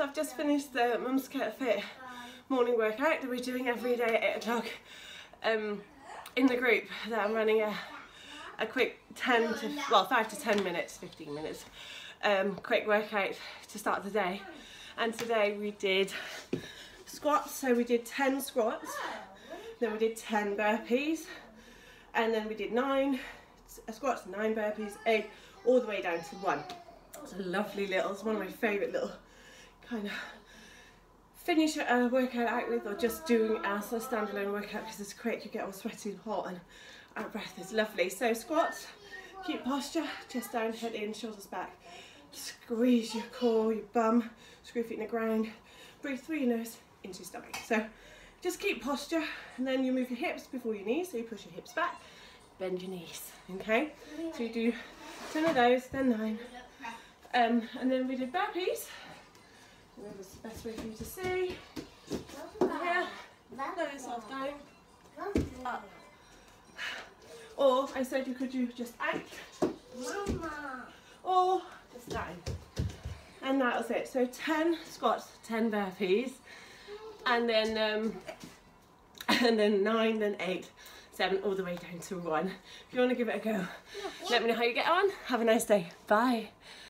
So I've just finished the Mums Get Fit morning workout that we're doing every day at 8 o'clock um, in the group that I'm running a, a quick 10 to, well 5 to 10 minutes, 15 minutes, um, quick workout to start the day. And today we did squats, so we did 10 squats, then we did 10 burpees, and then we did 9 squats, 9 burpees, 8, all the way down to 1. It's a lovely little, it's one of my favourite little kind of finish a workout out with or just doing as a standalone workout because it's quick, you get all sweaty and hot and our breath is lovely. So squats, keep posture, chest down, head in, shoulders back. Squeeze your core, your bum, screw feet in the ground. Breathe through your nose into your stomach. So just keep posture and then you move your hips before your knees. So you push your hips back, bend your knees, okay? So you do 10 of those, then nine. Um, and then we did burpees. Way for you to see. Here, let yourself down, up. Or I said you could do just out, or just down. And that was it. So 10 squats, 10 burpees, and then um, and then nine, then eight, seven, all the way down to one. If you want to give it a go, let me know how you get on. Have a nice day. Bye.